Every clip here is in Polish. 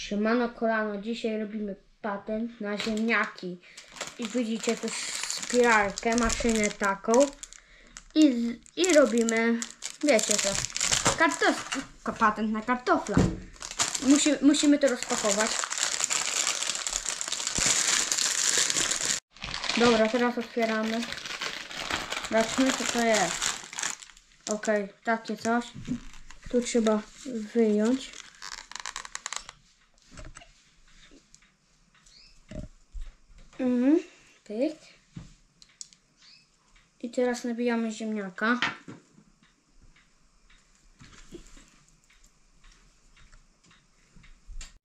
Siemano kolano, dzisiaj robimy patent na ziemniaki. I widzicie tu spiralkę, maszynę taką. I, i robimy, wiecie co, kartof patent na kartofla. Musi, musimy to rozpakować. Dobra, teraz otwieramy. Zobaczmy co to jest. Okej, takie coś. Tu trzeba wyjąć. Mhm, pyk. I teraz nabijamy ziemniaka.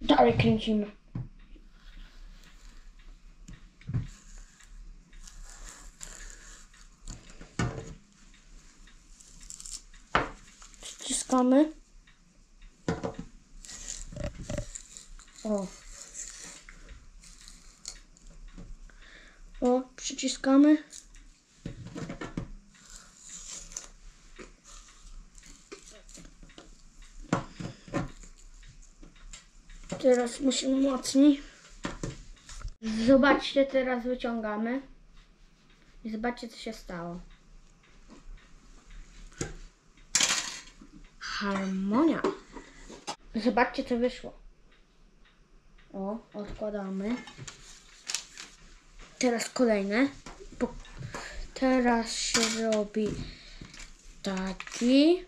Dalej kręcimy. Przyciskamy. O. O, przyciskamy. Teraz musimy mocniej. Zobaczcie, teraz wyciągamy. I zobaczcie, co się stało. Harmonia. Zobaczcie, co wyszło. O, odkładamy. Teraz kolejne. Teraz się robi taki.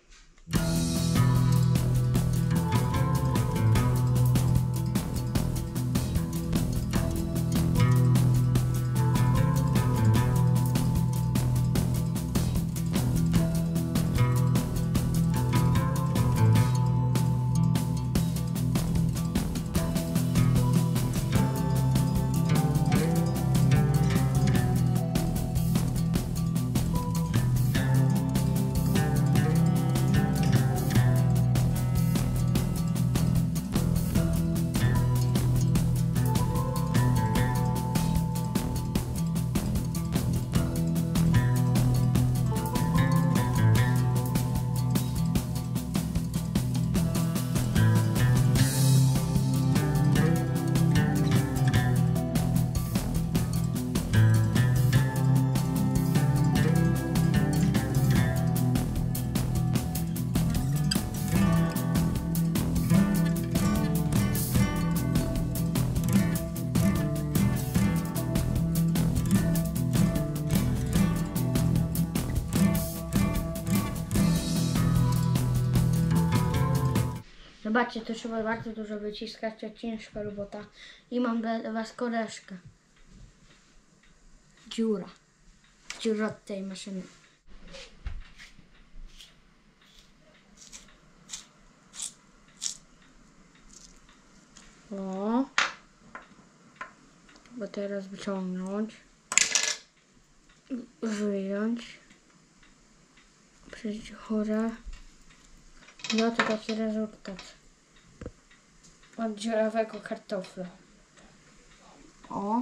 Zobaczcie, to trzeba bardzo dużo wyciskać, to ciężka robota. I mam dla Was koleżkę. Dziura. Dziura od tej maszyny. O. Bo teraz wyciągnąć. Wyjąć. Przejść chore. No to taki rezultat. Od dziurawego kartofla. O.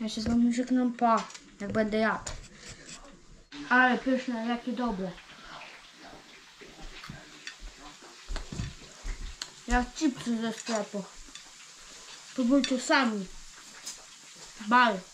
Ja się z wami żegnam pa. Jak będę jadł. Ale pyszne, jakie dobre. Jak chipsy ze sklepu. Próbujcie sami. Bye.